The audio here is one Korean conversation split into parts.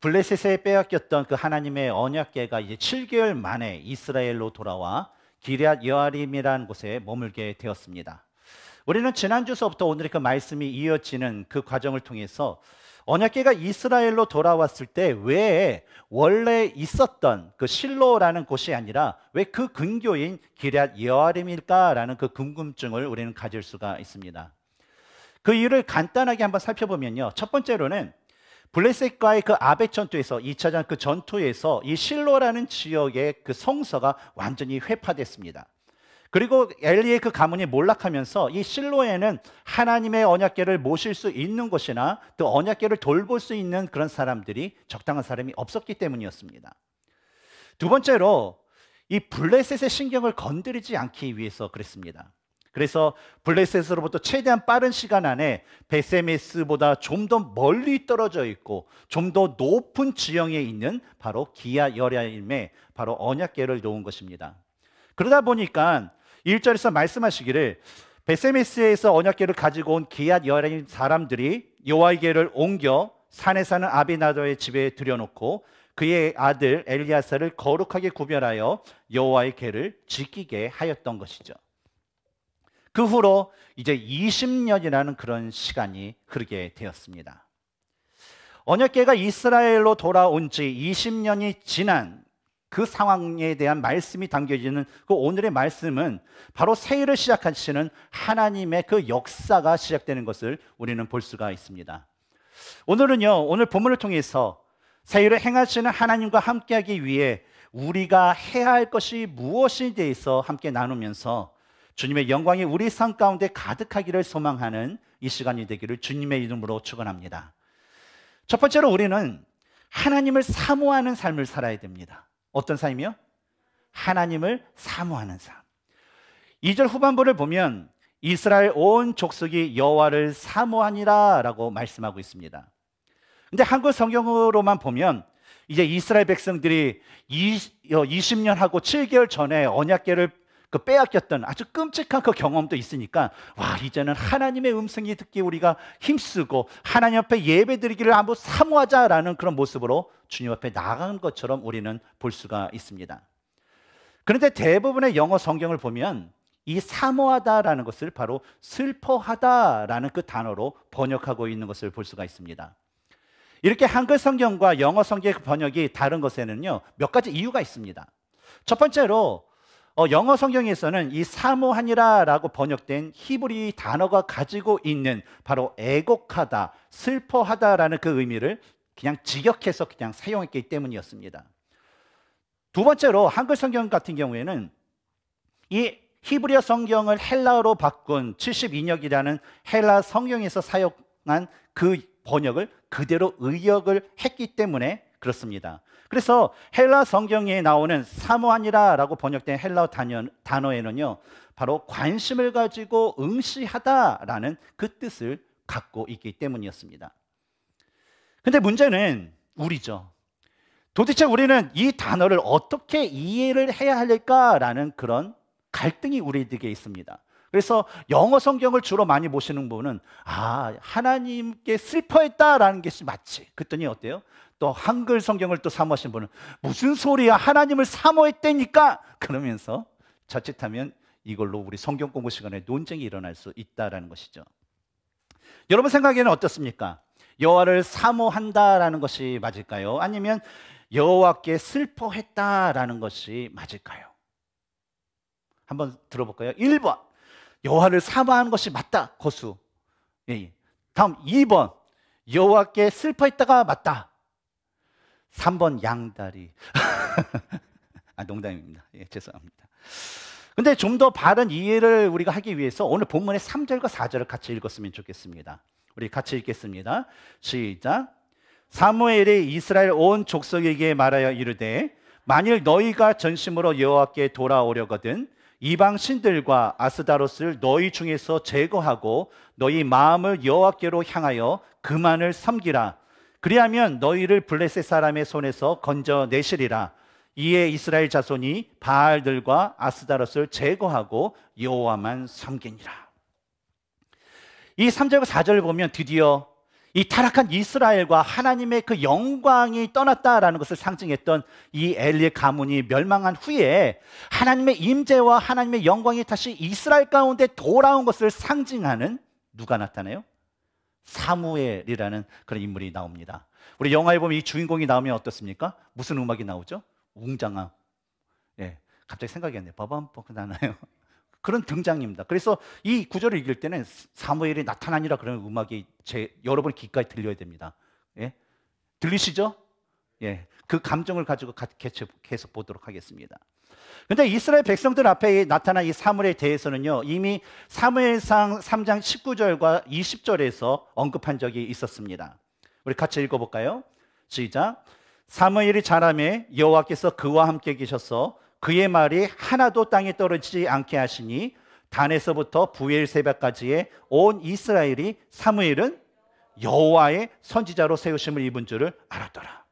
블레셋에 빼앗겼던 그 하나님의 언약궤가 이제 7개월 만에 이스라엘로 돌아와 기리앗 여아림이라는 곳에 머물게 되었습니다. 우리는 지난주 서부터 오늘의 그 말씀이 이어지는 그 과정을 통해서 언약궤가 이스라엘로 돌아왔을 때 왜 원래 있었던 그 실로라는 곳이 아니라 왜 그 근교인 기리앗 여아림일까라는 그 궁금증을 우리는 가질 수가 있습니다. 그 이유를 간단하게 한번 살펴보면요. 첫 번째로는 블레셋과의 그 아베 전투에서 2차전 그 전투에서 이 실로라는 지역의 그 성서가 완전히 회파됐습니다. 그리고 엘리의 그 가문이 몰락하면서 이 실로에는 하나님의 언약궤를 모실 수 있는 곳이나 또 언약궤를 돌볼 수 있는 그런 사람들이 적당한 사람이 없었기 때문이었습니다. 두 번째로 이 블레셋의 신경을 건드리지 않기 위해서 그랬습니다. 그래서 블레셋으로부터 최대한 빠른 시간 안에 베세메스보다 좀 더 멀리 떨어져 있고 좀 더 높은 지형에 있는 바로 기아 여리임에 바로 언약궤를 놓은 것입니다. 그러다 보니까 1절에서 말씀하시기를 베세메스에서 언약궤를 가지고 온 기앗 여인 사람들이 여호와의 궤를 옮겨 산에 사는 아비나도의 집에 들여놓고 그의 아들 엘리아사를 거룩하게 구별하여 여호와의 궤를 지키게 하였던 것이죠. 그 후로 이제 20년이라는 그런 시간이 흐르게 되었습니다. 언약궤가 이스라엘로 돌아온 지 20년이 지난 그 상황에 대한 말씀이 담겨지는 그 오늘의 말씀은 바로 새해를 시작하시는 하나님의 그 역사가 시작되는 것을 우리는 볼 수가 있습니다. 오늘은요, 오늘 본문을 통해서 새해를 행하시는 하나님과 함께하기 위해 우리가 해야 할 것이 무엇에 대해서 함께 나누면서 주님의 영광이 우리 삶 가운데 가득하기를 소망하는 이 시간이 되기를 주님의 이름으로 축원합니다. 첫 번째로 우리는 하나님을 사모하는 삶을 살아야 됩니다. 어떤 삶이요? 하나님을 사모하는 삶. 2절 후반부를 보면 이스라엘 온 족속이 여호와를 사모하니라라고 말씀하고 있습니다. 근데 한국 성경으로만 보면 이제 이스라엘 백성들이 20 년 하고 7개월 전에 언약궤를 그 빼앗겼던 아주 끔찍한 그 경험도 있으니까 와 이제는 하나님의 음성이 듣기 우리가 힘쓰고 하나님 앞에 예배드리기를 한번 사모하자라는 그런 모습으로 주님 앞에 나간 것처럼 우리는 볼 수가 있습니다. 그런데 대부분의 영어 성경을 보면 이 사모하다라는 것을 바로 슬퍼하다라는 그 단어로 번역하고 있는 것을 볼 수가 있습니다. 이렇게 한글 성경과 영어 성경의 번역이 다른 것에는요 몇 가지 이유가 있습니다. 첫 번째로 어, 영어 성경에서는 이 사모하니라라고 번역된 히브리 단어가 가지고 있는 바로 애곡하다, 슬퍼하다라는 그 의미를 그냥 직역해서 그냥 사용했기 때문이었습니다. 두 번째로 한글 성경 같은 경우에는 이 히브리어 성경을 헬라어로 바꾼 72역이라는 헬라 성경에서 사용한 그 번역을 그대로 의역을 했기 때문에 그렇습니다. 그래서 헬라 성경에 나오는 사모하니라라고 번역된 헬라 단어, 에는요 바로 관심을 가지고 응시하다라는 그 뜻을 갖고 있기 때문이었습니다. 근데 문제는 우리죠. 도대체 우리는 이 단어를 어떻게 이해를 해야 할까라는 그런 갈등이 우리에게 있습니다. 그래서 영어 성경을 주로 많이 보시는 분은 아 하나님께 슬퍼했다라는 것이 맞지. 그랬더니 어때요? 또 한글 성경을 또 사모하신 분은 무슨 소리야 하나님을 사모했다니까 그러면서 자칫하면 이걸로 우리 성경 공부 시간에 논쟁이 일어날 수 있다라는 것이죠. 여러분 생각에는 어떻습니까? 여호와를 사모한다라는 것이 맞을까요? 아니면 여호와께 슬퍼했다라는 것이 맞을까요? 한번 들어볼까요? 1번 여호와를 사모하는 것이 맞다. 고수. 예. 다음 2번 여호와께 슬퍼했다가 맞다. 3번 양다리. 아, 농담입니다. 예, 죄송합니다. 근데 좀 더 바른 이해를 우리가 하기 위해서 오늘 본문의 3절과 4절을 같이 읽었으면 좋겠습니다. 우리 같이 읽겠습니다. 시작. 사무엘이 이스라엘 온 족속에게 말하여 이르되 만일 너희가 전심으로 여호와께 돌아오려거든 이방 신들과 아스다로스를 너희 중에서 제거하고 너희 마음을 여호와께로 향하여 그만을 섬기라 그리하면 너희를 블레셋 사람의 손에서 건져 내시리라. 이에 이스라엘 자손이 바알들과 아스다롯을 제거하고 여호와만 섬기니라. 이 3절과 4절을 보면 드디어 이 타락한 이스라엘과 하나님의 그 영광이 떠났다라는 것을 상징했던 이 엘리의 가문이 멸망한 후에 하나님의 임재와 하나님의 영광이 다시 이스라엘 가운데 돌아온 것을 상징하는 누가 나타나요? 사무엘이라는 그런 인물이 나옵니다. 우리 영화에 보면 이 주인공이 나오면 어떻습니까? 무슨 음악이 나오죠? 웅장함. 예, 갑자기 생각이 안 나요. 버밤버그 나나요? 그런 등장입니다. 그래서 이 구절을 읽을 때는 사무엘이 나타나니라 그런 음악이 제 여러분 귓가에 들려야 됩니다. 예? 들리시죠? 예. 그 감정을 가지고 계속 보도록 하겠습니다. 근데 이스라엘 백성들 앞에 나타난 이 사무엘에 대해서는요, 이미 사무엘상 3장 19절과 20절에서 언급한 적이 있었습니다. 우리 같이 읽어볼까요? 시작. 사무엘이 자라매 여호와께서 그와 함께 계셔서 그의 말이 하나도 땅에 떨어지지 않게 하시니 단에서부터 부엘세바까지의 온 이스라엘이 사무엘은 여호와의 선지자로 세우심을 입은 줄을 알았더라.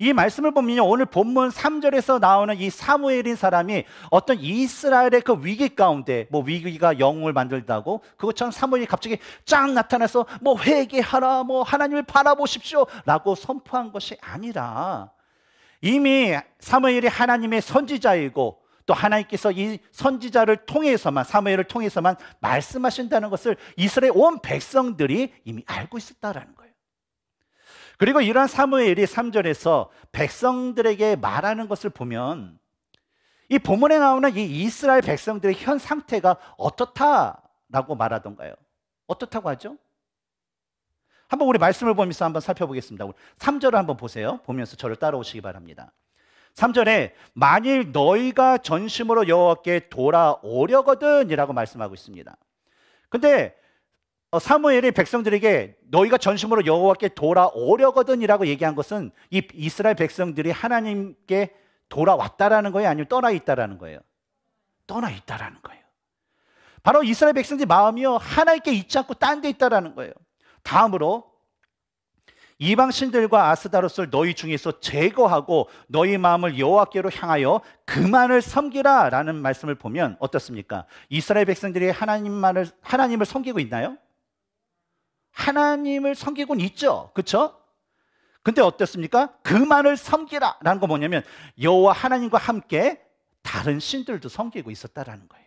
이 말씀을 보면 오늘 본문 3절에서 나오는 이 사무엘인 사람이 어떤 이스라엘의 그 위기 가운데 뭐 위기가 영웅을 만들다고 그것처럼 사무엘이 갑자기 쫙 나타나서 뭐 회개하라 뭐 하나님을 바라보십시오 라고 선포한 것이 아니라 이미 사무엘이 하나님의 선지자이고 또 하나님께서 이 선지자를 통해서만 사무엘을 통해서만 말씀하신다는 것을 이스라엘 온 백성들이 이미 알고 있었다라는 거예요. 그리고 이러한 사무엘이 3절에서 백성들에게 말하는 것을 보면 이 본문에 나오는 이 이스라엘 백성들의 현 상태가 어떻다라고 말하던가요? 어떻다고 하죠? 한번 우리 말씀을 보면서 한번 살펴보겠습니다. 3절을 한번 보세요. 보면서 저를 따라오시기 바랍니다. 3절에 만일 너희가 전심으로 여호와께 돌아오려거든이라고 말씀하고 있습니다. 근데 어, 사무엘이 백성들에게 너희가 전심으로 여호와께 돌아오려거든이라고 얘기한 것은 이 이스라엘 백성들이 하나님께 돌아왔다라는 거예요, 아니면 떠나 있다라는 거예요? 떠나 있다라는 거예요. 바로 이스라엘 백성들 마음이요 하나님께 있지 않고 딴 데 있다라는 거예요. 다음으로 이방 신들과 아스다로스를 너희 중에서 제거하고 너희 마음을 여호와께로 향하여 그만을 섬기라라는 말씀을 보면 어떻습니까? 이스라엘 백성들이 하나님만을 하나님을 섬기고 있나요? 하나님을 섬기곤 있죠. 그렇죠? 근데 어떻습니까? 그만을 섬기라라는 거 뭐냐면 여호와 하나님과 함께 다른 신들도 섬기고 있었다라는 거예요.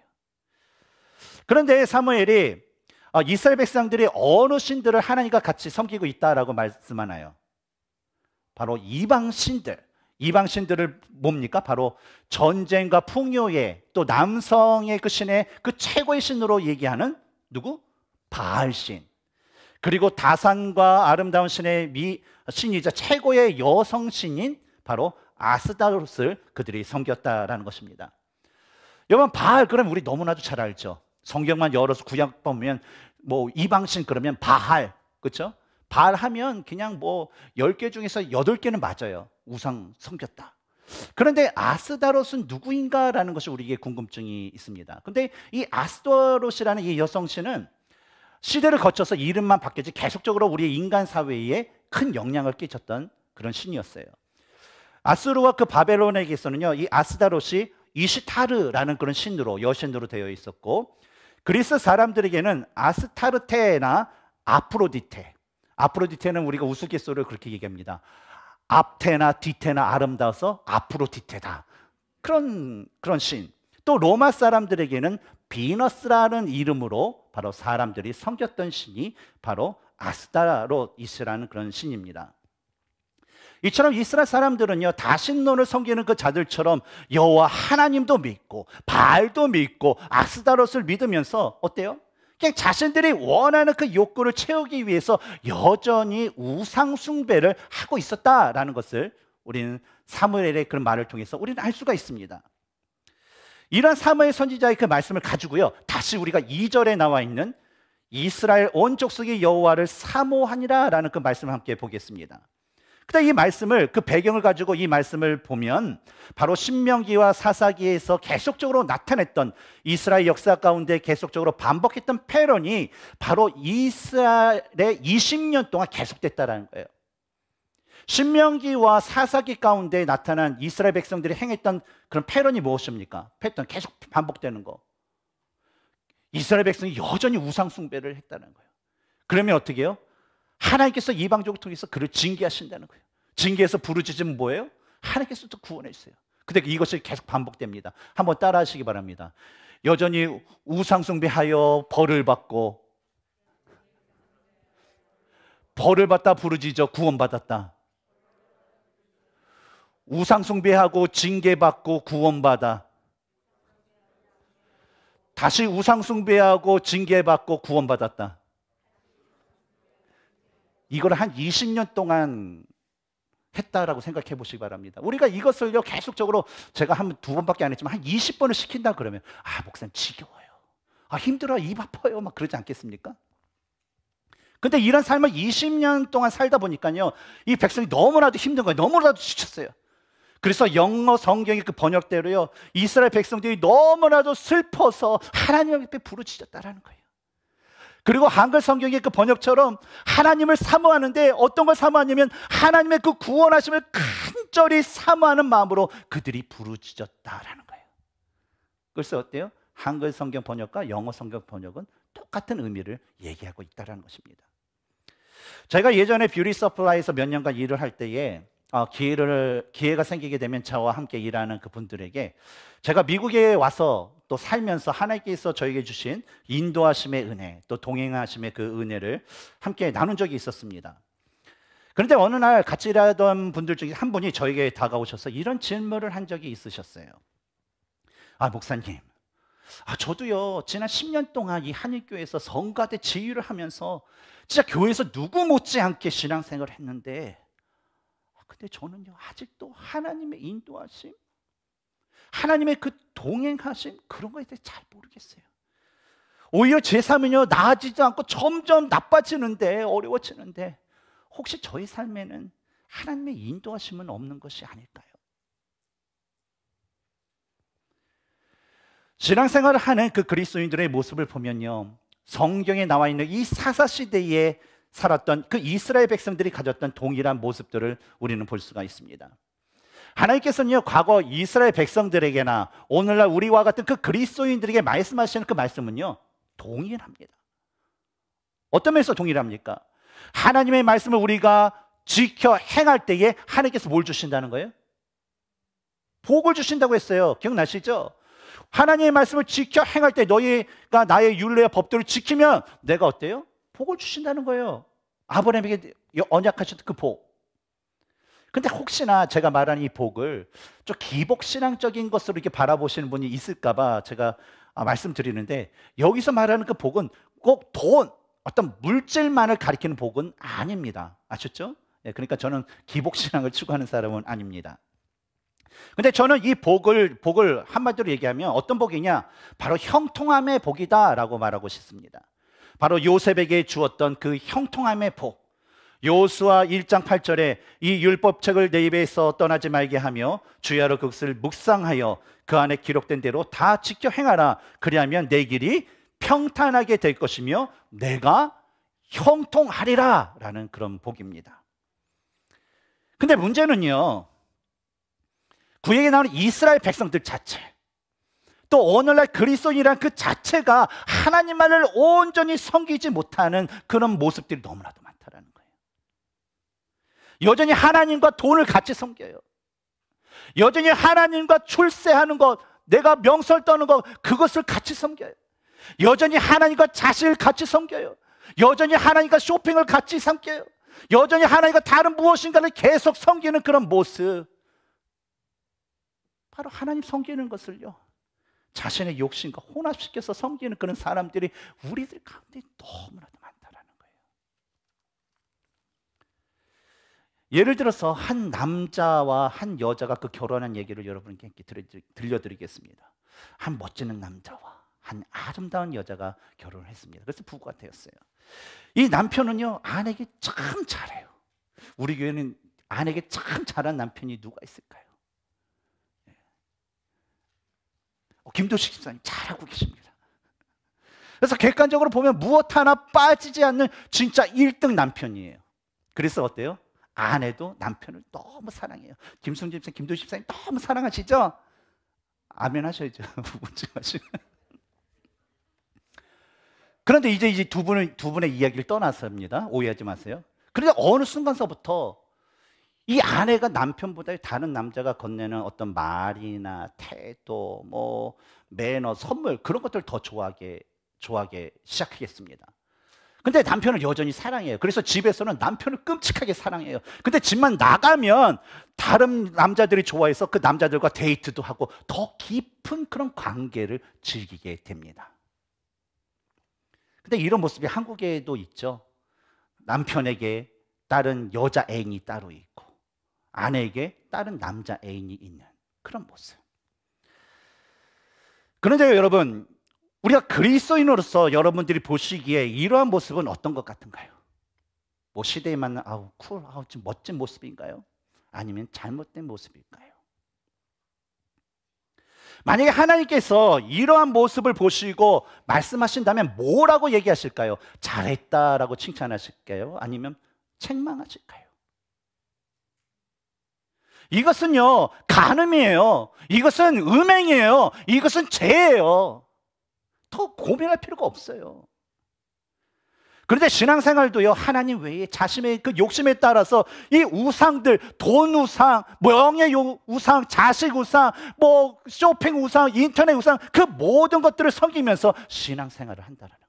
그런데 사무엘이 아, 이스라엘 백성들이 어느 신들을 하나님과 같이 섬기고 있다라고 말씀하나요? 바로 이방 신들. 이방 신들을 뭡니까? 바로 전쟁과 풍요의 또 남성의 그 신의 그 최고의 신으로 얘기하는 누구? 바알 신. 그리고 다산과 아름다운 신의 미 신이자 최고의 여성 신인 바로 아스다로스를 그들이 섬겼다라는 것입니다. 여러분 바알 그럼 우리 너무나도 잘 알죠. 성경만 열어서 구약 보면 뭐 이방신 그러면 바할 그렇죠? 바할 하면 그냥 뭐 10개 중에서 8개는 맞아요. 우상 섬겼다. 그런데 아스다롯은 누구인가라는 것이 우리에게 궁금증이 있습니다. 근데 이 아스다롯이라는 이 여성신은 시대를 거쳐서 이름만 바뀌지 계속적으로 우리 인간 사회에 큰 영향을 끼쳤던 그런 신이었어요. 아스루와 그 바벨론에게서는요, 이 아스다롯이 이시타르라는 그런 신으로 여신으로 되어 있었고 그리스 사람들에게는 아스타르테나 아프로디테. 아프로디테는 우리가 우스갯소리를 그렇게 얘기합니다. 앞테나 뒤테나 아름다워서 아프로디테다. 그런 그런 신. 또 로마 사람들에게는 비너스라는 이름으로 바로 사람들이 섬겼던 신이 바로 아스타로이스라는 그런 신입니다. 이처럼 이스라엘 사람들은요 다신론을 섬기는 그 자들처럼 여호와 하나님도 믿고 바알도 믿고 아스다롯을 믿으면서 어때요? 그냥 자신들이 원하는 그 욕구를 채우기 위해서 여전히 우상 숭배를 하고 있었다라는 것을 우리는 사무엘의 그런 말을 통해서 우리는 알 수가 있습니다. 이런 사무엘 선지자의 그 말씀을 가지고요. 다시 우리가 2절에 나와 있는 이스라엘 온 족속의 여호와를 사모하니라라는 그 말씀을 함께 보겠습니다. 그때 이 말씀을 그 배경을 가지고 이 말씀을 보면 바로 신명기와 사사기에서 계속적으로 나타냈던 이스라엘 역사 가운데 계속적으로 반복했던 패런이 바로 이스라엘의 20년 동안 계속됐다라는 거예요. 신명기와 사사기 가운데 나타난 이스라엘 백성들이 행했던 그런 패런이 무엇입니까? 패턴 계속 반복되는 거. 이스라엘 백성이 여전히 우상 숭배를 했다는 거예요. 그러면 어떻게 해요? 하나님께서 이방족을 통해서 그를 징계하신다는 거예요. 징계해서 부르짖으면 뭐예요? 하나님께서 또 구원해 주세요. 근데 이것이 계속 반복됩니다. 한번 따라 하시기 바랍니다. 여전히 우상숭배하여 벌을 받고 벌을 받다 부르짖어 구원받았다. 우상숭배하고 징계받고 구원받아. 다시 우상숭배하고 징계받고 구원받았다. 이걸 한 20년 동안 했다라고 생각해 보시기 바랍니다. 우리가 이것을요, 계속적으로 제가 한 두 번밖에 안 했지만 한 20번을 시킨다 그러면, 아, 목사님 지겨워요. 아, 힘들어. 입 아파요. 막 그러지 않겠습니까? 근데 이런 삶을 20년 동안 살다 보니까요, 이 백성이 너무나도 힘든 거예요. 너무나도 지쳤어요. 그래서 영어 성경의 그 번역대로요, 이스라엘 백성들이 너무나도 슬퍼서 하나님 앞에 부르짖었다라는 거예요. 그리고 한글 성경의 그 번역처럼 하나님을 사모하는데 어떤 걸 사모하냐면 하나님의 그 구원하심을 간절히 사모하는 마음으로 그들이 부르짖었다라는 거예요. 그래서 어때요? 한글 성경 번역과 영어 성경 번역은 똑같은 의미를 얘기하고 있다는 것입니다. 제가 예전에 beauty supply에서 몇 년간 일을 할 때에 어, 기회를 기회가 생기게 되면 저와 함께 일하는 그 분들에게 제가 미국에 와서 또 살면서 하나님께서 저에게 주신 인도하심의 은혜, 또 동행하심의 그 은혜를 함께 나눈 적이 있었습니다. 그런데 어느 날 같이 일하던 분들 중에 한 분이 저에게 다가오셔서 이런 질문을 한 적이 있으셨어요. 아, 목사님. 아, 저도요, 지난 10년 동안 이 한일교회에서 성가대 지휘를 하면서 진짜 교회에서 누구 못지않게 신앙생활을 했는데 근데 저는요, 아직도 하나님의 인도하심, 하나님의 그 동행하심, 그런 거에 대해 잘 모르겠어요. 오히려 제 삶은요, 나아지지 않고 점점 나빠지는데, 어려워지는데, 혹시 저희 삶에는 하나님의 인도하심은 없는 것이 아닐까요? 신앙생활을 하는 그 그리스도인들의 모습을 보면요. 성경에 나와 있는 이 사사시대에 살았던 그 이스라엘 백성들이 가졌던 동일한 모습들을 우리는 볼 수가 있습니다. 하나님께서는요, 과거 이스라엘 백성들에게나 오늘날 우리와 같은 그 그리스도인들에게 말씀하시는 그 말씀은요, 동일합니다. 어떤 면에서 동일합니까? 하나님의 말씀을 우리가 지켜 행할 때에 하나님께서 뭘 주신다는 거예요? 복을 주신다고 했어요. 기억나시죠? 하나님의 말씀을 지켜 행할 때 너희가 나의 윤례와 법도를 지키면 내가 어때요? 복을 주신다는 거예요. 아브라함에게 언약하셨던 그 복. 근데 혹시나 제가 말하는 이 복을 좀 기복신앙적인 것으로 이렇게 바라보시는 분이 있을까봐 제가 아, 말씀드리는데 여기서 말하는 그 복은 꼭 돈, 어떤 물질만을 가리키는 복은 아닙니다. 아셨죠? 네, 그러니까 저는 기복신앙을 추구하는 사람은 아닙니다. 근데 저는 이 복을, 복을 한마디로 얘기하면 어떤 복이냐? 바로 형통함의 복이다라고 말하고 싶습니다. 바로 요셉에게 주었던 그 형통함의 복. 요수와 1장 8절에 이 율법책을 내 입에서 떠나지 말게 하며 주야로 그것을 묵상하여 그 안에 기록된 대로 다 지켜 행하라. 그리하면 내 길이 평탄하게 될 것이며 내가 형통하리라. 라는 그런 복입니다. 근데 문제는요. 구약에 나오는 이스라엘 백성들 자체. 또 오늘날 그리스도인이란 그 자체가 하나님만을 온전히 섬기지 못하는 그런 모습들이 너무나도 많다라는 거예요. 여전히 하나님과 돈을 같이 섬겨요. 여전히 하나님과 출세하는 것, 내가 명설 떠는 것, 그것을 같이 섬겨요. 여전히 하나님과 자신을 같이 섬겨요. 여전히 하나님과 쇼핑을 같이 섬겨요. 여전히 하나님과 다른 무엇인가를 계속 섬기는 그런 모습. 바로 하나님 섬기는 것을요. 자신의 욕심과 혼합시켜서 섬기는 그런 사람들이 우리들 가운데 너무나도 많다라는 거예요. 예를 들어서 한 남자와 한 여자가 그 결혼한 얘기를 여러분께 들려드리겠습니다. 한 멋지는 남자와 한 아름다운 여자가 결혼을 했습니다. 그래서 부부가 되었어요. 이 남편은요, 아내에게 참 잘해요. 우리 교회는 아내에게 참 잘한 남편이 누가 있을까요? 어, 김도식 집사님 잘하고 계십니다. 그래서 객관적으로 보면 무엇 하나 빠지지 않는 진짜 1등 남편이에요. 그래서 어때요? 아내도 남편을 너무 사랑해요. 김성진 집사님, 김도식 집사님 너무 사랑하시죠? 아멘 하셔야죠. 웃지 마시고. 그런데 이제 이제 두 분의 두 분의 이야기를 떠났습니다. 오해하지 마세요. 그런데 어느 순간서부터 이 아내가 남편보다 다른 남자가 건네는 어떤 말이나 태도, 뭐 매너, 선물 그런 것들을 더 좋아하게 좋아하게 시작하겠습니다. 근데 남편을 여전히 사랑해요. 그래서 집에서는 남편을 끔찍하게 사랑해요. 근데 집만 나가면 다른 남자들이 좋아해서 그 남자들과 데이트도 하고 더 깊은 그런 관계를 즐기게 됩니다. 근데 이런 모습이 한국에도 있죠. 남편에게 다른 여자 애인이 따로 있고 아내에게 다른 남자 애인이 있는 그런 모습. 그런데 여러분, 우리가 그리스도인으로서 여러분들이 보시기에 이러한 모습은 어떤 것 같은가요? 뭐 시대에 맞는 아우 쿨, 아우 좀 멋진 모습인가요? 아니면 잘못된 모습일까요? 만약에 하나님께서 이러한 모습을 보시고 말씀하신다면 뭐라고 얘기하실까요? 잘했다라고 칭찬하실까요? 아니면 책망하실까요? 이것은요, 간음이에요. 이것은 음행이에요. 이것은 죄예요. 더 고민할 필요가 없어요. 그런데 신앙생활도요, 하나님 외에 자신의 그 욕심에 따라서 이 우상들, 돈 우상, 명예 우상, 자식 우상, 뭐 쇼핑 우상, 인터넷 우상, 그 모든 것들을 섬기면서 신앙생활을 한다는 거예요.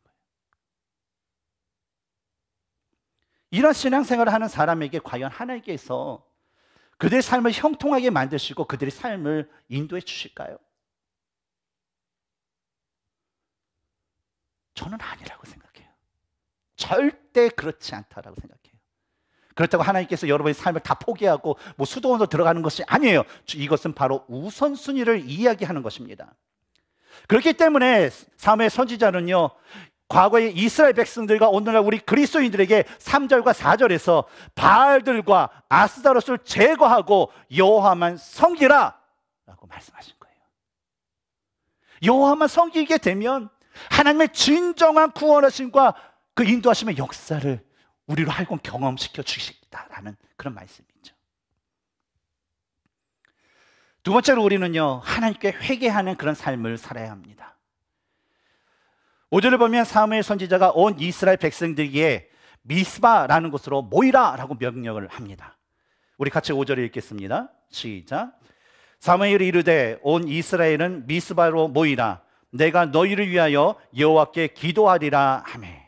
이런 신앙생활을 하는 사람에게 과연 하나님께서 그들의 삶을 형통하게 만드시고 그들의 삶을 인도해 주실까요? 저는 아니라고 생각해요. 절대 그렇지 않다라고 생각해요. 그렇다고 하나님께서 여러분의 삶을 다 포기하고 뭐 수도원으로 들어가는 것이 아니에요. 이것은 바로 우선순위를 이야기하는 것입니다. 그렇기 때문에 사무엘 선지자는요. 과거의 이스라엘 백성들과 오늘날 우리 그리스도인들에게 3절과 4절에서 바알들과 아스다롯을 제거하고 여호와만 섬기라 라고 말씀하신 거예요. 여호와만 섬기게 되면 하나님의 진정한 구원하심과 그 인도하심의 역사를 우리로 하여금 경험시켜 주시겠다라는 그런 말씀이죠. 두 번째로 우리는요, 하나님께 회개하는 그런 삶을 살아야 합니다. 5절을 보면 사무엘 선지자가 온 이스라엘 백성들에게 미스바라는 곳으로 모이라라고 명령을 합니다. 우리 같이 5절을 읽겠습니다. 시작. 사무엘이 이르되 온 이스라엘은 미스바로 모이라 내가 너희를 위하여 여호와께 기도하리라 하매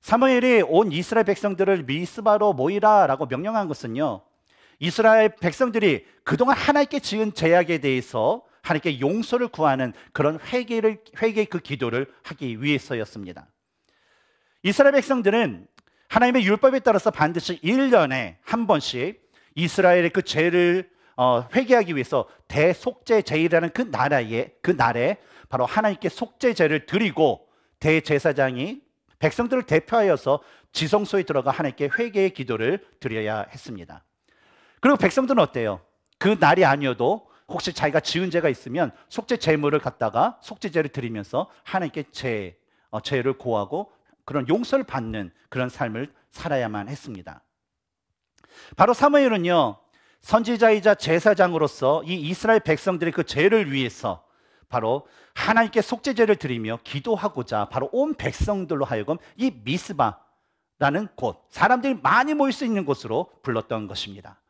사무엘이 온 이스라엘 백성들을 미스바로 모이라라고 명령한 것은요. 이스라엘 백성들이 그동안 하나님께 지은 제약에 대해서 하나님께 용서를 구하는 그런 회개를 회개 그 기도를 하기 위해서였습니다. 이스라엘 백성들은 하나님의 율법에 따라서 반드시 1년에 한 번씩 이스라엘의 그 죄를 어, 회개하기 위해서 대속죄 제이라는 그 나라에 그 날에 바로 하나님께 속죄 제를 드리고 대제사장이 백성들을 대표하여서 지성소에 들어가 하나님께 회개의 기도를 드려야 했습니다. 그리고 백성들은 어때요? 그 날이 아니어도 혹시 자기가 지은 죄가 있으면 속죄 제물을 갖다가 속죄제를 드리면서 하나님께 죄 어, 죄를 고하고 그런 용서를 받는 그런 삶을 살아야만 했습니다. 바로 사무엘은요 선지자이자 제사장으로서 이 이스라엘 백성들의 그 죄를 위해서 바로 하나님께 속죄제를 드리며 기도하고자 바로 온 백성들로 하여금 이 미스바라는 곳, 사람들이 많이 모일 수 있는 곳으로 불렀던 것입니다.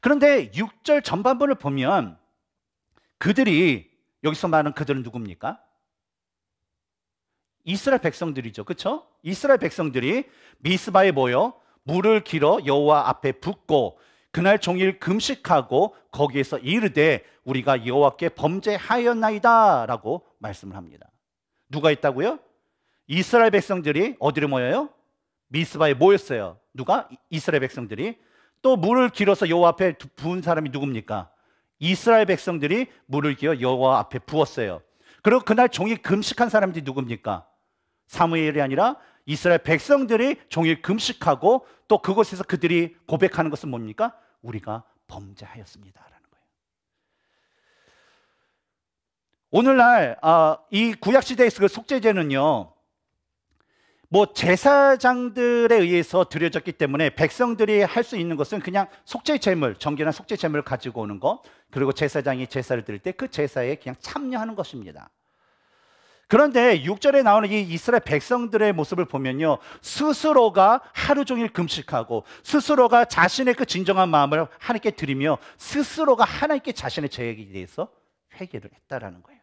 그런데 6절 전반부를 보면 그들이 여기서 말하는 그들은 누굽니까? 이스라엘 백성들이죠. 그렇죠? 이스라엘 백성들이 미스바에 모여 물을 길어 여호와 앞에 붓고 그날 종일 금식하고 거기에서 이르되 우리가 여호와께 범죄하였나이다라고 말씀을 합니다. 누가 있다고요? 이스라엘 백성들이 어디로 모여요? 미스바에 모였어요. 누가? 이스라엘 백성들이 또 물을 길어서 여호와 앞에 부은 사람이 누굽니까? 이스라엘 백성들이 물을 기어 여호와 앞에 부었어요. 그리고 그날 종일 금식한 사람들이 누굽니까? 사무엘이 아니라 이스라엘 백성들이 종일 금식하고 또 그곳에서 그들이 고백하는 것은 뭡니까? 우리가 범죄하였습니다라는 거예요. 오늘날 어, 이 구약 시대에서 그 속죄제는요. 뭐 제사장들에 의해서 드려졌기 때문에 백성들이 할 수 있는 것은 그냥 속죄 제물, 정결한 속죄 제물을 가지고 오는 것, 그리고 제사장이 제사를 드릴 때 그 제사에 그냥 참여하는 것입니다. 그런데 6절에 나오는 이 이스라엘 백성들의 모습을 보면요. 스스로가 하루 종일 금식하고 스스로가 자신의 그 진정한 마음을 하나님께 드리며 스스로가 하나님께 자신의 죄에 대해서 회개를 했다라는 거예요.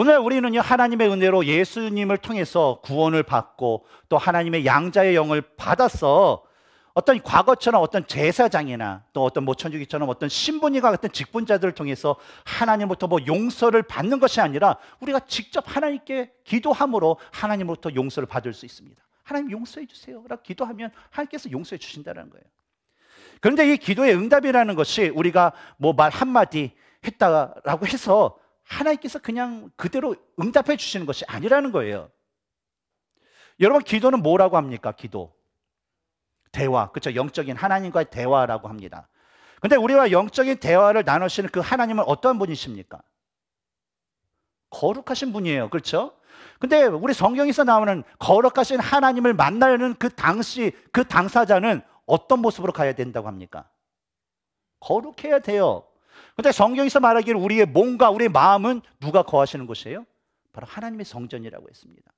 오늘 우리는요, 하나님의 은혜로 예수님을 통해서 구원을 받고 또 하나님의 양자의 영을 받아서 어떤 과거처럼 어떤 제사장이나 또 어떤 모천주기처럼 어떤 신분이가 같은 직분자들을 통해서 하나님부터 뭐 용서를 받는 것이 아니라 우리가 직접 하나님께 기도함으로 하나님으로부터 용서를 받을 수 있습니다. 하나님 용서해 주세요. 라고 기도하면 하나님께서 용서해 주신다는 거예요. 그런데 이 기도의 응답이라는 것이 우리가 뭐 말 한마디 했다라고 해서 하나님께서 그냥 그대로 응답해 주시는 것이 아니라는 거예요. 여러분 기도는 뭐라고 합니까? 기도. 대화, 그렇죠? 영적인 하나님과의 대화라고 합니다. 근데 우리와 영적인 대화를 나누시는 그 하나님은 어떤 분이십니까? 거룩하신 분이에요. 그렇죠? 근데 우리 성경에서 나오는 거룩하신 하나님을 만나는 그 당시 그 당사자는 어떤 모습으로 가야 된다고 합니까? 거룩해야 돼요. 근데 성경에서 말하기를 우리의 몸과 우리의 마음은 누가 거하시는 곳이에요? 바로 하나님의 성전이라고 했습니다.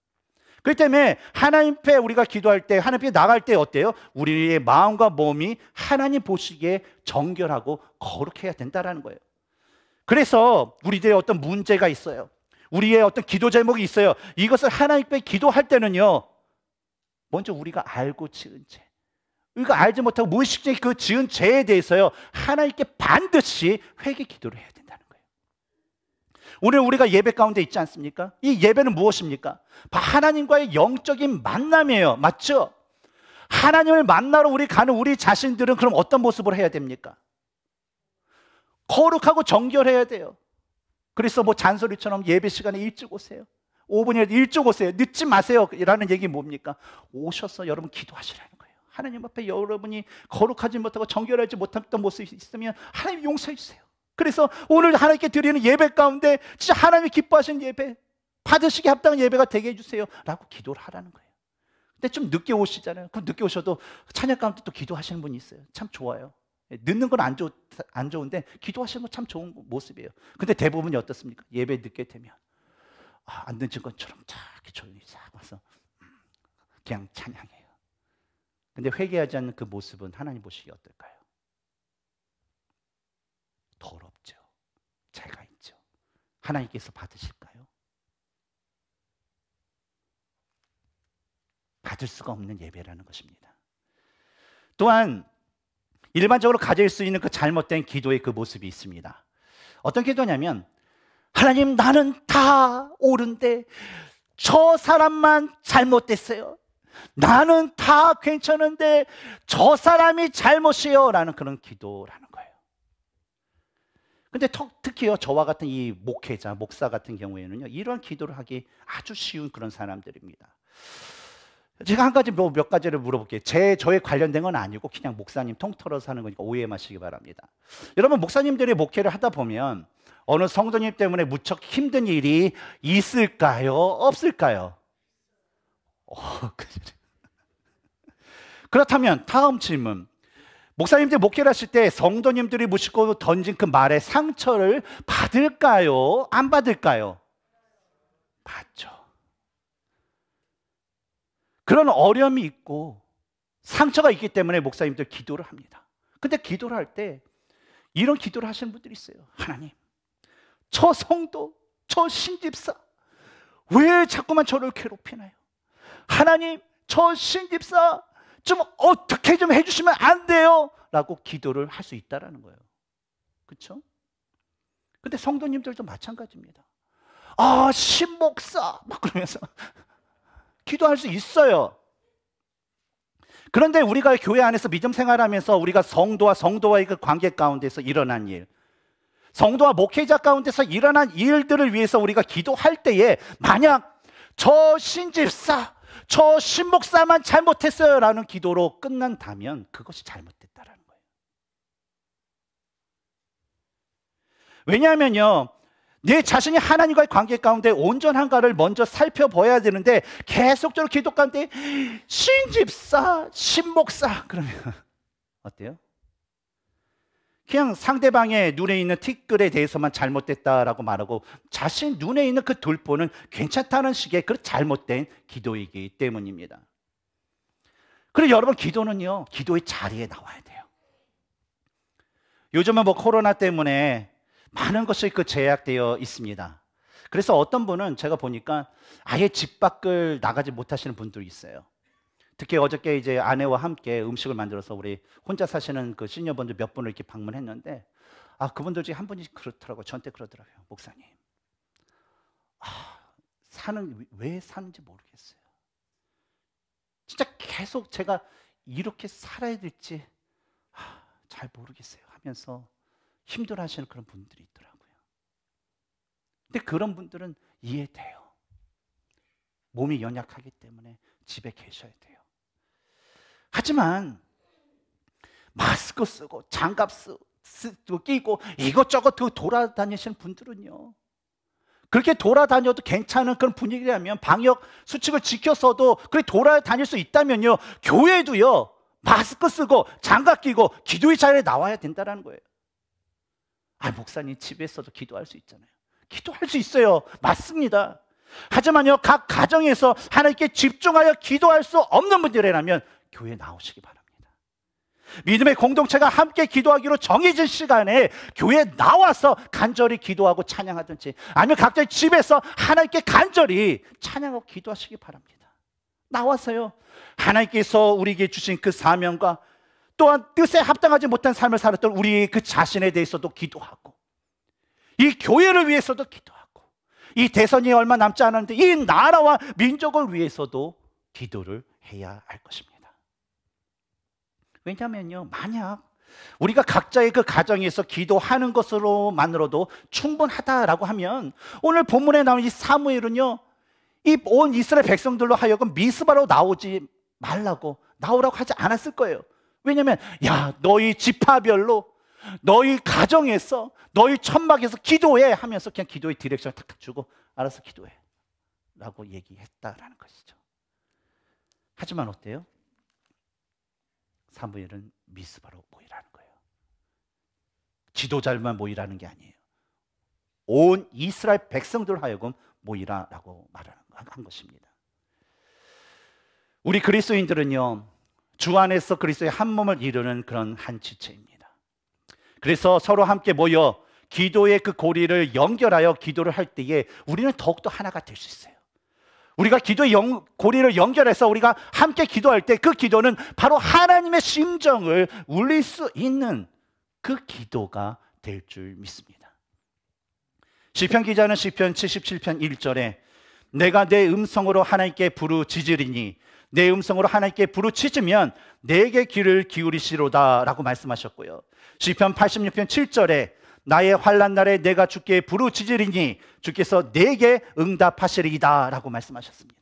그렇기 때문에 하나님 앞에 우리가 기도할 때, 하나님 앞에 나갈 때 어때요? 우리의 마음과 몸이 하나님 보시기에 정결하고 거룩해야 된다라는 거예요. 그래서 우리들의 어떤 문제가 있어요. 우리의 어떤 기도 제목이 있어요. 이것을 하나님께 기도할 때는요. 먼저 우리가 알고 지은 죄. 우리가 알지 못하고 무의식적인 그 지은 죄에 대해서요. 하나님께 반드시 회개 기도를 해야 돼. 오늘 우리가 예배 가운데 있지 않습니까? 이 예배는 무엇입니까? 하나님과의 영적인 만남이에요. 맞죠? 하나님을 만나러 우리 가는 우리 자신들은 그럼 어떤 모습으로 해야 됩니까? 거룩하고 정결해야 돼요. 그래서 뭐 잔소리처럼 예배 시간에 일찍 오세요. 5분이라도 일찍 오세요. 늦지 마세요. 라는 얘기 뭡니까? 오셔서 여러분 기도하시라는 거예요. 하나님 앞에 여러분이 거룩하지 못하고 정결하지 못했던 모습이 있으면 하나님 용서해 주세요. 그래서 오늘 하나님께 드리는 예배 가운데 진짜 하나님이 기뻐하시는 예배, 받으시기 합당한 예배가 되게 해주세요. 라고 기도를 하라는 거예요. 근데 좀 늦게 오시잖아요. 그럼 늦게 오셔도 찬양 가운데 또 기도하시는 분이 있어요. 참 좋아요. 예, 늦는 건안안 좋은데 기도하시는 건 참 좋은 모습이에요. 근데 대부분이 어떻습니까? 예배 늦게 되면 아, 안 늦은 것처럼 쫙 조용히 싹 와서 음, 그냥 찬양해요. 근데 회개하지 않는 그 모습은 하나님 보시기 어떨까요? 더럽죠. 죄가 있죠. 하나님께서 받으실까요? 받을 수가 없는 예배라는 것입니다. 또한 일반적으로 가질 수 있는 그 잘못된 기도의 그 모습이 있습니다. 어떤 기도냐면 하나님 나는 다 옳은데 저 사람만 잘못됐어요. 나는 다 괜찮은데 저 사람이 잘못이에요. 라는 그런 기도라는 근데 특히요 저와 같은 이 목회자, 목사 같은 경우에는요 이러한 기도를 하기 아주 쉬운 그런 사람들입니다. 제가 한 가지 뭐몇 가지를 물어볼게요. 제 저에 관련된 건 아니고 그냥 목사님 통틀어서 하는 거니까 오해 마시기 바랍니다. 여러분 목사님들이 목회를 하다 보면 어느 성도님 때문에 무척 힘든 일이 있을까요? 없을까요? 어, 그렇다면 다음 질문. 목사님들 목회를 하실 때 성도님들이 묻고 던진 그 말의 상처를 받을까요? 안 받을까요? 받죠. 그런 어려움이 있고 상처가 있기 때문에 목사님들 기도를 합니다. 근데 기도를 할 때 이런 기도를 하시는 분들이 있어요. 하나님, 저 성도, 저 신집사, 왜 자꾸만 저를 괴롭히나요? 하나님, 저 신집사, 좀 어떻게 좀 해주시면 안 돼요? 라고 기도를 할 수 있다라는 거예요. 그렇죠? 근데 성도님들도 마찬가지입니다. 아, 신목사 막 그러면서 기도할 수 있어요. 그런데 우리가 교회 안에서 믿음 생활하면서 우리가 성도와 성도와의 그 관계 가운데서 일어난 일, 성도와 목회자 가운데서 일어난 일들을 위해서 우리가 기도할 때에 만약 저 신집사 저 신목사만 잘못했어요 라는 기도로 끝난다면 그것이 잘못됐다라는 거예요. 왜냐하면요. 내 자신이 하나님과의 관계 가운데 온전한가를 먼저 살펴봐야 되는데 계속적으로 기도 가운데 신집사, 신목사 그러면 어때요? 그냥 상대방의 눈에 있는 티끌에 대해서만 잘못됐다라고 말하고 자신 눈에 있는 그 돌보는 괜찮다는 식의 그 잘못된 기도이기 때문입니다. 그리고 여러분 기도는요, 기도의 자리에 나와야 돼요. 요즘은 뭐 코로나 때문에 많은 것이 그 제약되어 있습니다. 그래서 어떤 분은 제가 보니까 아예 집 밖을 나가지 못하시는 분들이 있어요. 특히 어저께 이제 아내와 함께 음식을 만들어서 우리 혼자 사시는 그 시니어분들 몇 분을 이렇게 방문했는데 아 그분들 중에 한 분이 그렇더라고요. 저한테 그러더라고요. 목사님. 아, 사는 왜 사는지 모르겠어요. 진짜 계속 제가 이렇게 살아야 될지 아, 잘 모르겠어요 하면서 힘들어 하시는 그런 분들이 있더라고요. 근데 그런 분들은 이해돼요. 몸이 연약하기 때문에 집에 계셔야 돼요. 하지만 마스크 쓰고 장갑 쓰고 끼고 이것저것 그 돌아다니시는 분들은요. 그렇게 돌아다녀도 괜찮은 그런 분위기라면 방역 수칙을 지켜서도 그렇게 돌아다닐 수 있다면요. 교회도요. 마스크 쓰고 장갑 끼고 기도의 자리에 나와야 된다는 거예요. 아, 목사님 집에서도 기도할 수 있잖아요. 기도할 수 있어요. 맞습니다. 하지만요, 각 가정에서 하나님께 집중하여 기도할 수 없는 분들이라면 교회에 나오시기 바랍니다. 믿음의 공동체가 함께 기도하기로 정해진 시간에 교회에 나와서 간절히 기도하고 찬양하든지 아니면 각자의 집에서 하나님께 간절히 찬양하고 기도하시기 바랍니다. 나와서요. 하나님께서 우리에게 주신 그 사명과 또한 뜻에 합당하지 못한 삶을 살았던 우리 그 자신에 대해서도 기도하고 이 교회를 위해서도 기도하고 이 대선이 얼마 남지 않았는데 이 나라와 민족을 위해서도 기도를 해야 할 것입니다. 왜냐하면요, 만약 우리가 각자의 그 가정에서 기도하는 것으로만으로도 충분하다라고 하면 오늘 본문에 나온 이 사무엘은요, 이 온 이스라엘 백성들로 하여금 미스바로 나오지 말라고 나오라고 하지 않았을 거예요. 왜냐하면 야 너희 지파별로 너희 가정에서 너희 천막에서 기도해 하면서 그냥 기도의 direction 탁탁 주고 알아서 기도해 라고 얘기했다라는 것이죠. 하지만 어때요? 사무엘은 미스바로 모이라는 거예요. 지도자만 모이라는 게 아니에요. 온 이스라엘 백성들 하여금 모이라라고 말하는 한 것입니다. 우리 그리스도인들은요 주 안에서 그리스도의 한 몸을 이루는 그런 한 지체입니다. 그래서 서로 함께 모여 기도의 그 고리를 연결하여 기도를 할 때에 우리는 더욱더 하나가 될 수 있어요. 우리가 기도의 영, 고리를 연결해서 우리가 함께 기도할 때 그 기도는 바로 하나님의 심정을 울릴 수 있는 그 기도가 될 줄 믿습니다. 시편 기자는 시편 77편 1절에 내가 내 음성으로 하나님께 부르짖으리니 내 음성으로 하나님께 부르짖으면 내게 귀를 기울이시로다라고 말씀하셨고요. 시편 86편 7절에 나의 환란 날에 내가 주께 부르짖으리니 주께서 내게 응답하시리이다라고 말씀하셨습니다.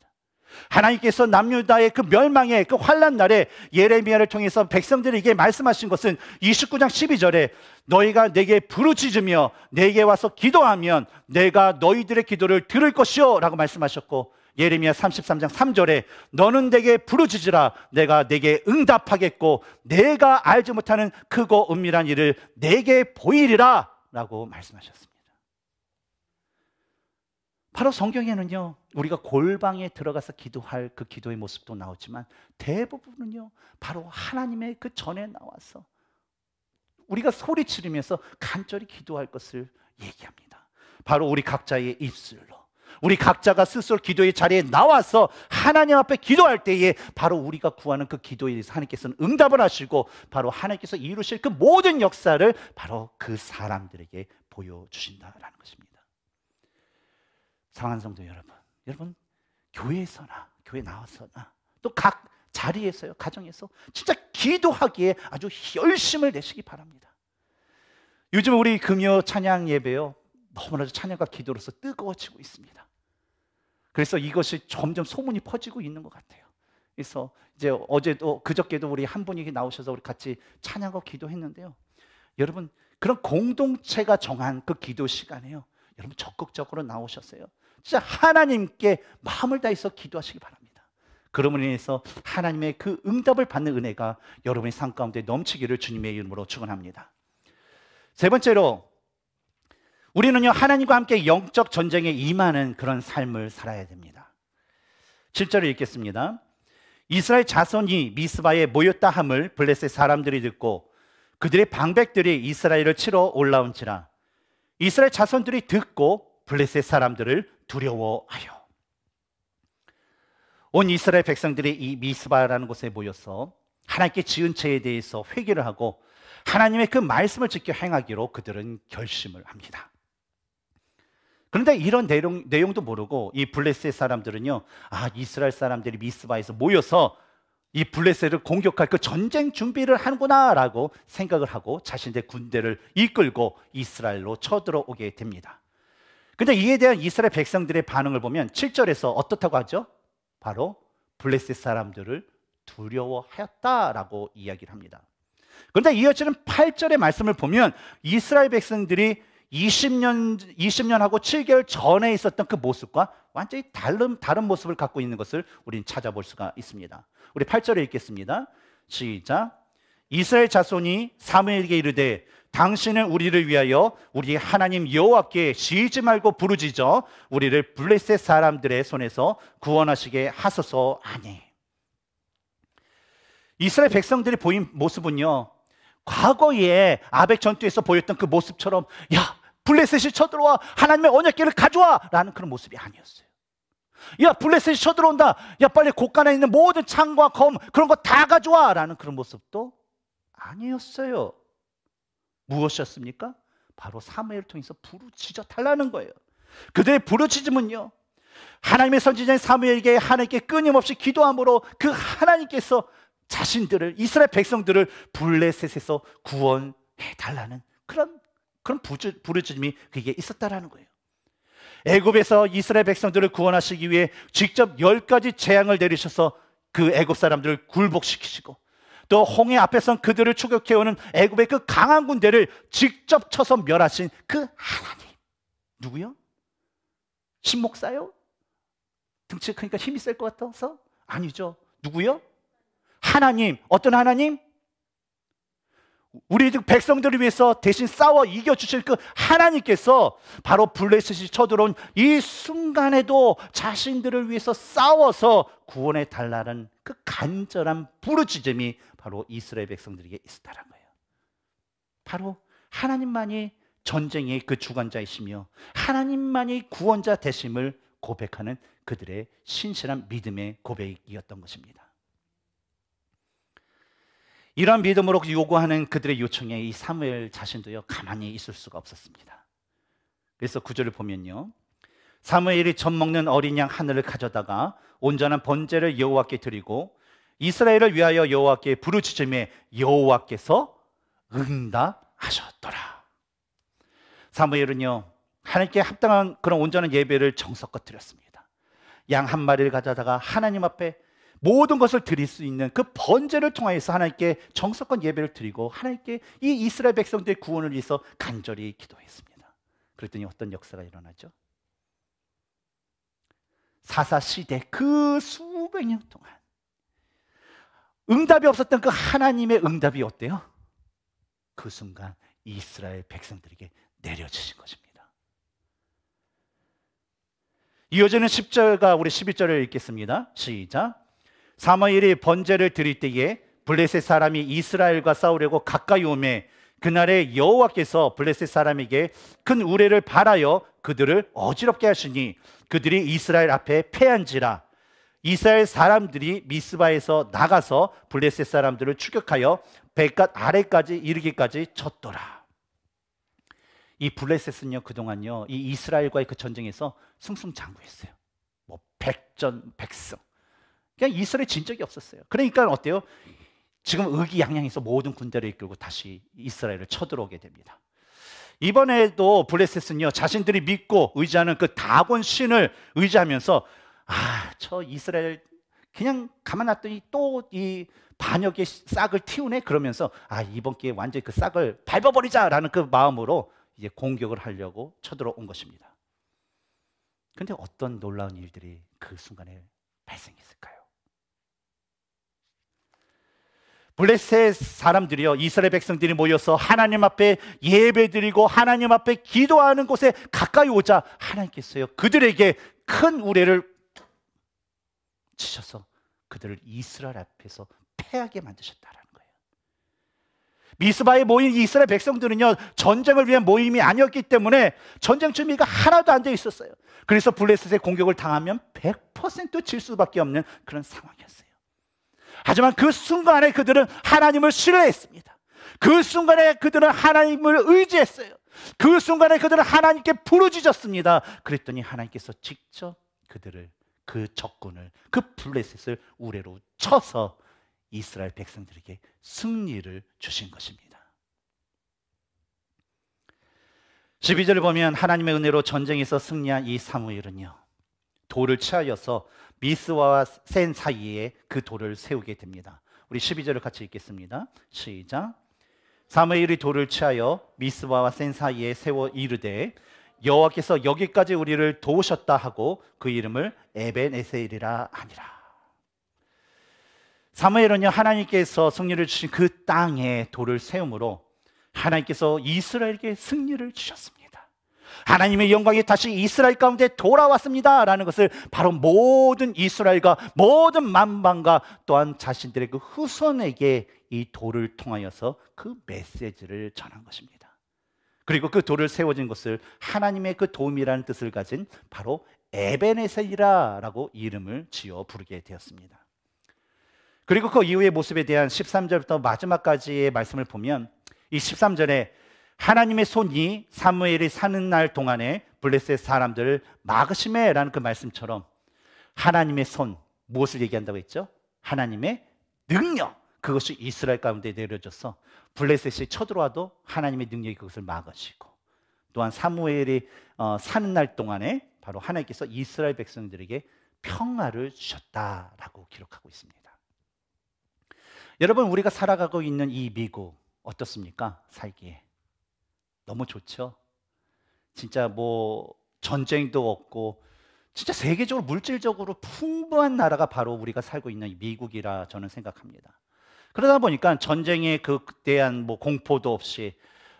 하나님께서 남유다의 그 멸망의 그 환란 날에 예레미야를 통해서 백성들에게 말씀하신 것은 29장 12절에 너희가 내게 부르짖으며 내게 와서 기도하면 내가 너희들의 기도를 들을 것이요라고 말씀하셨고 예레미야 33장 3절에 너는 내게 부르짖으라 내가 내게 응답하겠고 내가 알지 못하는 크고 은밀한 일을 내게 보이리라 라고 말씀하셨습니다. 바로 성경에는요, 우리가 골방에 들어가서 기도할 그 기도의 모습도 나오지만 대부분은요, 바로 하나님의 그 전에 나와서 우리가 소리 지르면서 간절히 기도할 것을 얘기합니다. 바로 우리 각자의 입술로. 우리 각자가 스스로 기도의 자리에 나와서 하나님 앞에 기도할 때에 바로 우리가 구하는 그 기도에 대해서 하나님께서는 응답을 하시고 바로 하나님께서 이루실 그 모든 역사를 바로 그 사람들에게 보여주신다라는 것입니다. 사랑하는 성도 여러분, 여러분 교회에서나 교회 나와서나 또 각 자리에서요, 가정에서 진짜 기도하기에 아주 열심을 내시기 바랍니다. 요즘 우리 금요 찬양 예배요, 너무나도 찬양과 기도로서 뜨거워지고 있습니다. 그래서 이것이 점점 소문이 퍼지고 있는 것 같아요. 그래서 이제 어제도 그저께도 우리 한 분이 나오셔서 우리 같이 찬양과 기도했는데요. 여러분 그런 공동체가 정한 그 기도 시간에요. 여러분 적극적으로 나오셨어요. 진짜 하나님께 마음을 다해서 기도하시기 바랍니다. 그러므로 인해서 하나님의 그 응답을 받는 은혜가 여러분의 삶 가운데 넘치기를 주님의 이름으로 축원합니다. 세 번째로 우리는요 하나님과 함께 영적 전쟁에 임하는 그런 삶을 살아야 됩니다. 7절을 읽겠습니다. 이스라엘 자손이 미스바에 모였다 함을 블레셋 사람들이 듣고 그들의 방백들이 이스라엘을 치러 올라온지라 이스라엘 자손들이 듣고 블레셋 사람들을 두려워하여 온 이스라엘 백성들이 이 미스바라는 곳에 모여서 하나님께 지은 죄에 대해서 회개를 하고 하나님의 그 말씀을 지켜 행하기로 그들은 결심을 합니다. 그런데 이런 내용, 내용도 모르고 이 블레셋 사람들은요, 아, 이스라엘 사람들이 미스바에서 모여서 이 블레셋을 공격할 그 전쟁 준비를 하는구나라고 생각을 하고 자신의 군대를 이끌고 이스라엘로 쳐들어오게 됩니다. 근데 이에 대한 이스라엘 백성들의 반응을 보면 7절에서 어떻다고 하죠? 바로 블레셋 사람들을 두려워하였다라고 이야기를 합니다. 그런데 이어지는 8절의 말씀을 보면 이스라엘 백성들이 20년, 20년하고 7개월 전에 있었던 그 모습과 완전히 다른, 다른 모습을 갖고 있는 것을 우리는 찾아볼 수가 있습니다. 우리 8절에 읽겠습니다. 시작. 이스라엘 자손이 사무엘에게 이르되 당신은 우리를 위하여 우리 하나님 여호와께 쉬지 말고 부르짖어 우리를 블레셋 사람들의 손에서 구원하시게 하소서 하니. 이스라엘 백성들이 보인 모습은요. 과거에 아벡 전투에서 보였던 그 모습처럼 야 블레셋이 쳐들어와 하나님의 언약궤를 가져와 라는 그런 모습이 아니었어요. 야 블레셋이 쳐들어온다. 야 빨리 곳간에 있는 모든 창과 검 그런 거 다 가져와 라는 그런 모습도 아니었어요. 무엇이었습니까? 바로 사무엘을 통해서 부르짖어 달라는 거예요. 그들의 부르짖음은요. 하나님의 선지자인 사무엘에게 하나님께 끊임없이 기도함으로 그 하나님께서 자신들을 이스라엘 백성들을 블레셋에서 구원해 달라는 그런 그런 부르짖음이 그게 있었다라는 거예요. 애굽에서 이스라엘 백성들을 구원하시기 위해 직접 열 가지 재앙을 내리셔서 그 애굽 사람들을 굴복시키시고 또 홍해 앞에선 그들을 추격해오는 애굽의 그 강한 군대를 직접 쳐서 멸하신 그 하나님 누구요? 신목사요? 등치 크니까 힘이 셀 것 같아서? 아니죠. 누구요? 하나님. 어떤 하나님? 우리 백성들을 위해서 대신 싸워 이겨 주실 그 하나님께서 바로 블레셋이 쳐들어온 이 순간에도 자신들을 위해서 싸워서 구원해 달라는 그 간절한 부르짖음이 바로 이스라엘 백성들에게 있었다는 거예요. 바로 하나님만이 전쟁의 그 주관자이시며 하나님만이 구원자 되심을 고백하는 그들의 신실한 믿음의 고백이었던 것입니다. 이런 믿음으로 요구하는 그들의 요청에 이 사무엘 자신도요 가만히 있을 수가 없었습니다. 그래서 구절을 보면요. 사무엘이 젖 먹는 어린 양 하늘을 가져다가 온전한 번제를 여호와께 드리고 이스라엘을 위하여 여호와께 부르짖음에 여호와께서 응답하셨더라. 사무엘은요 하나님께 합당한 그런 온전한 예배를 정석껏 드렸습니다. 양 한 마리를 가져다가 하나님 앞에 모든 것을 드릴 수 있는 그 번제를 통하여서 하나님께 정석권 예배를 드리고 하나님께 이 이스라엘 백성들의 구원을 위해서 간절히 기도했습니다. 그랬더니 어떤 역사가 일어나죠? 사사 시대 그 수백 년 동안 응답이 없었던 그 하나님의 응답이 어때요? 그 순간 이스라엘 백성들에게 내려주신 것입니다. 이어지는 10절과 우리 11절을 읽겠습니다. 시작. 사무엘이 번제를 드릴 때에 블레셋 사람이 이스라엘과 싸우려고 가까이 오매 그날에 여호와께서 블레셋 사람에게 큰 우레를 발하여 그들을 어지럽게 하시니 그들이 이스라엘 앞에 패한지라 이스라엘 사람들이 미스바에서 나가서 블레셋 사람들을 추격하여 백갓 아래까지 이르기까지 쳤더라. 이 블레셋은요 그동안요 이 이스라엘과의 그 전쟁에서 승승장구했어요. 뭐 백전 백승. 그냥 이스라엘 진 적이 없었어요. 그러니까 어때요? 지금 의기양양해서 모든 군대를 이끌고 다시 이스라엘을 쳐들어오게 됩니다. 이번에도 블레셋은요 자신들이 믿고 의지하는 그 다곤 신을 의지하면서 아 저 이스라엘 그냥 가만 놨더니 또 이 반역의 싹을 틔우네 그러면서 아 이번 기회에 완전히 그 싹을 밟아버리자라는 그 마음으로 이제 공격을 하려고 쳐들어온 것입니다. 근데 어떤 놀라운 일들이 그 순간에 발생했을까요? 블레셋 사람들이요 이스라엘 백성들이 모여서 하나님 앞에 예배드리고 하나님 앞에 기도하는 곳에 가까이 오자 하나님께서요 그들에게 큰 우레를 치셔서 그들을 이스라엘 앞에서 패하게 만드셨다라는 거예요. 미스바에 모인 이스라엘 백성들은요 전쟁을 위한 모임이 아니었기 때문에 전쟁 준비가 하나도 안 돼 있었어요. 그래서 블레셋의 공격을 당하면 100%질 수밖에 없는 그런 상황이었어요. 하지만 그 순간에 그들은 하나님을 신뢰했습니다. 그 순간에 그들은 하나님을 의지했어요. 그 순간에 그들은 하나님께 부르짖었습니다. 그랬더니 하나님께서 직접 그들을 그 적군을 그 블레셋을 우레로 쳐서 이스라엘 백성들에게 승리를 주신 것입니다. 12절을 보면 하나님의 은혜로 전쟁에서 승리한 이 사무엘은요. 돌을 취하여서 미스와 센 사이에 그 돌을 세우게 됩니다. 우리 12절을 같이 읽겠습니다. 시작. 사무엘이 돌을 취하여 미스바와 센 사이에 세워 이르되 여호와께서 여기까지 우리를 도우셨다 하고 그 이름을 에벤에셀이라 하니라. 사무엘은요 하나님께서 승리를 주신 그 땅에 돌을 세움으로 하나님께서 이스라엘에게 승리를 주셨습니다. 하나님의 영광이 다시 이스라엘 가운데 돌아왔습니다. 라는 것을 바로 모든 이스라엘과 모든 만방과 또한 자신들의 그 후손에게 이 돌을 통하여서 그 메시지를 전한 것입니다. 그리고 그 돌을 세워진 것을 하나님의 그 도움이라는 뜻을 가진 바로 에베네셀이라라고 이름을 지어 부르게 되었습니다. 그리고 그 이후의 모습에 대한 13절부터 마지막까지의 말씀을 보면 이 13절에 하나님의 손이 사무엘이 사는 날 동안에 블레셋 사람들을 막으심에라는 그 말씀처럼 하나님의 손 무엇을 얘기한다고 했죠? 하나님의 능력 그것이 이스라엘 가운데 내려져서 블레셋이 쳐들어와도 하나님의 능력이 그것을 막으시고 또한 사무엘이 어, 사는 날 동안에 바로 하나님께서 이스라엘 백성들에게 평화를 주셨다라고 기록하고 있습니다. 여러분 우리가 살아가고 있는 이 미국 어떻습니까? 살기에 너무 좋죠. 진짜 뭐 전쟁도 없고 진짜 세계적으로 물질적으로 풍부한 나라가 바로 우리가 살고 있는 미국이라 저는 생각합니다. 그러다 보니까 전쟁에 그 대한 뭐 공포도 없이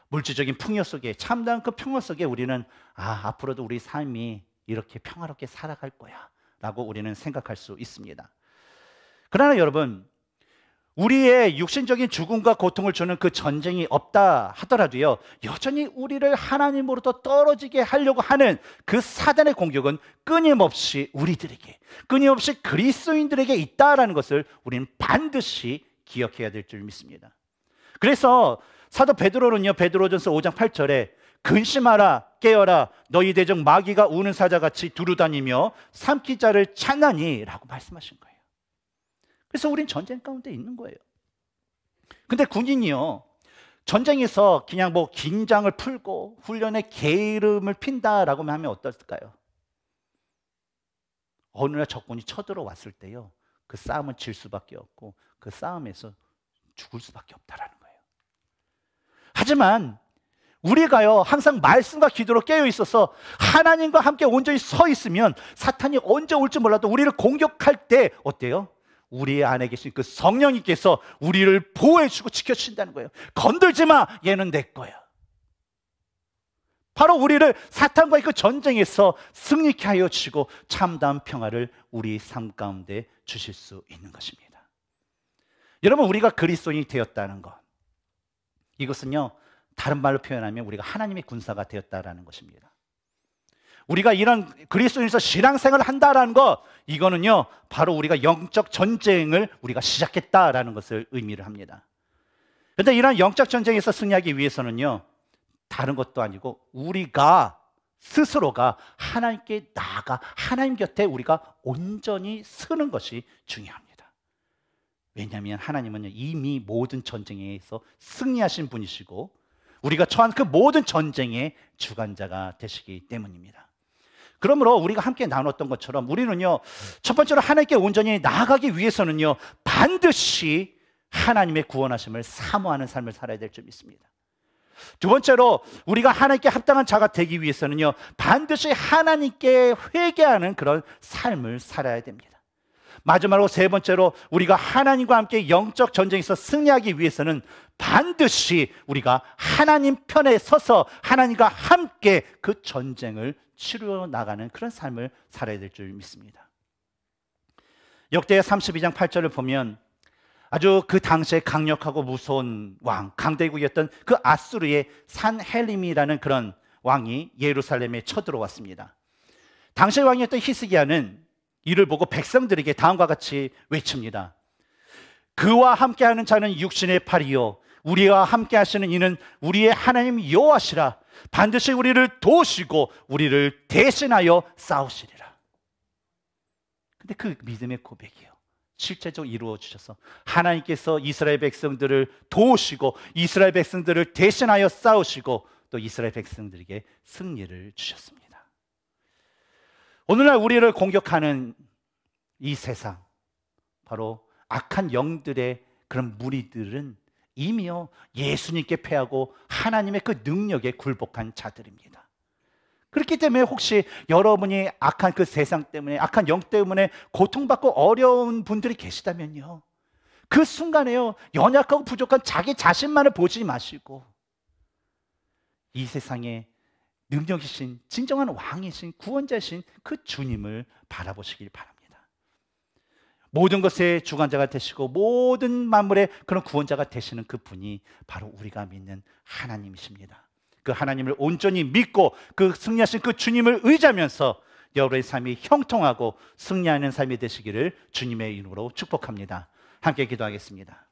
물질적인 풍요 속에 참다한 그 평화 속에 우리는 아 앞으로도 우리 삶이 이렇게 평화롭게 살아갈 거야라고 우리는 생각할 수 있습니다. 그러나 여러분 우리의 육신적인 죽음과 고통을 주는 그 전쟁이 없다 하더라도요, 여전히 우리를 하나님으로부터 떨어지게 하려고 하는 그 사단의 공격은 끊임없이 우리들에게, 끊임없이 그리스도인들에게 있다라는 것을 우리는 반드시 기억해야 될 줄 믿습니다. 그래서 사도 베드로는요, 베드로전서 5장 8절에 근심하라 깨어라 너희 대적 마귀가 우는 사자같이 두루다니며 삼키자를 찾나니라고 말씀하신 거예요. 그래서 우린 전쟁 가운데 있는 거예요. 근데 군인이요. 전쟁에서 그냥 뭐 긴장을 풀고 훈련에 게으름을 핀다라고 하면 어떨까요? 어느 날 적군이 쳐들어왔을 때요. 그 싸움은 질 수밖에 없고 그 싸움에서 죽을 수밖에 없다라는 거예요. 하지만 우리가요 항상 말씀과 기도로 깨어 있어서 하나님과 함께 온전히 서 있으면 사탄이 언제 올지 몰라도 우리를 공격할 때 어때요? 우리 안에 계신 그 성령님께서 우리를 보호해주고 지켜주신다는 거예요. 건들지 마, 얘는 내 거야. 바로 우리를 사탄과의 그 전쟁에서 승리케 하여 주시고 참담 평화를 우리 삶 가운데 주실 수 있는 것입니다. 여러분, 우리가 그리스도인이 되었다는 것. 이것은요, 다른 말로 표현하면 우리가 하나님의 군사가 되었다라는 것입니다. 우리가 이런 그리스도인에서 신앙생활을 한다라는 것 이거는요 바로 우리가 영적 전쟁을 우리가 시작했다라는 것을 의미를 합니다. 그런데 이런 영적 전쟁에서 승리하기 위해서는요 다른 것도 아니고 우리가 스스로가 하나님께 나아가 하나님 곁에 우리가 온전히 서는 것이 중요합니다. 왜냐하면 하나님은 이미 모든 전쟁에서 승리하신 분이시고 우리가 처한 그 모든 전쟁의 주관자가 되시기 때문입니다. 그러므로 우리가 함께 나눴던 것처럼 우리는요, 첫 번째로 하나님께 온전히 나아가기 위해서는요, 반드시 하나님의 구원하심을 사모하는 삶을 살아야 될줄 믿습니다. 두 번째로 우리가 하나님께 합당한 자가 되기 위해서는요, 반드시 하나님께 회개하는 그런 삶을 살아야 됩니다. 마지막으로 세 번째로 우리가 하나님과 함께 영적 전쟁에서 승리하기 위해서는 반드시 우리가 하나님 편에 서서 하나님과 함께 그 전쟁을 치루어 나가는 그런 삶을 살아야 될 줄 믿습니다. 역대 32장 8절을 보면 아주 그 당시에 강력하고 무서운 왕, 강대국이었던 그 아수르의 산헬림이라는 그런 왕이 예루살렘에 쳐들어왔습니다. 당시의 왕이었던 히스기야는 이를 보고 백성들에게 다음과 같이 외칩니다. 그와 함께하는 자는 육신의 팔이요 우리와 함께 하시는 이는 우리의 하나님 여호와시라 반드시 우리를 도우시고 우리를 대신하여 싸우시리라. 근데 그 믿음의 고백이요. 실제적으로 이루어 주셔서 하나님께서 이스라엘 백성들을 도우시고 이스라엘 백성들을 대신하여 싸우시고 또 이스라엘 백성들에게 승리를 주셨습니다. 오늘날 우리를 공격하는 이 세상 바로 악한 영들의 그런 무리들은 이미요 예수님께 패하고 하나님의 그 능력에 굴복한 자들입니다. 그렇기 때문에 혹시 여러분이 악한 그 세상 때문에 악한 영 때문에 고통받고 어려운 분들이 계시다면요. 그 순간에요. 연약하고 부족한 자기 자신만을 보지 마시고 이 세상에 능력이신 진정한 왕이신 구원자신 그 주님을 바라보시길 바랍니다. 모든 것의 주관자가 되시고 모든 만물의 그런 구원자가 되시는 그 분이 바로 우리가 믿는 하나님이십니다. 그 하나님을 온전히 믿고 그 승리하신 그 주님을 의지하면서 여러분의 삶이 형통하고 승리하는 삶이 되시기를 주님의 이름으로 축복합니다. 함께 기도하겠습니다.